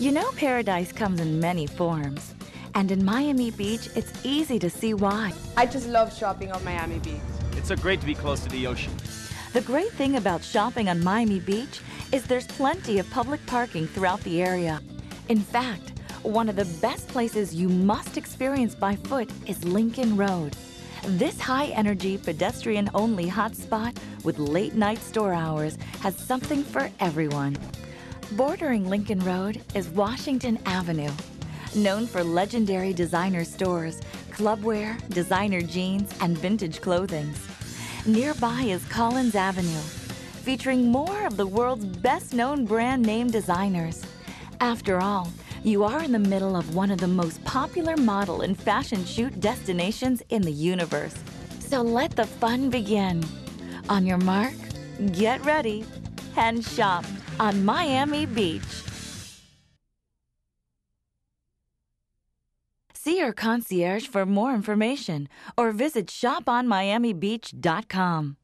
You know, paradise comes in many forms. And in Miami Beach, it's easy to see why. I just love shopping on Miami Beach. It's so great to be close to the ocean. The great thing about shopping on Miami Beach is there's plenty of public parking throughout the area. In fact, one of the best places you must experience by foot is Lincoln Road. This high energy, pedestrian only hotspot with late night store hours has something for everyone. Bordering Lincoln Road is Washington Avenue. Known for legendary designer stores, clubwear, designer jeans, and vintage clothing. Nearby is Collins Avenue, featuring more of the world's best known brand name designers. After all, you are in the middle of one of the most popular model and fashion shoot destinations in the universe. So let the fun begin. On your mark, get ready, and shop on Miami Beach. See your concierge for more information or visit shoponmiamibeach.com.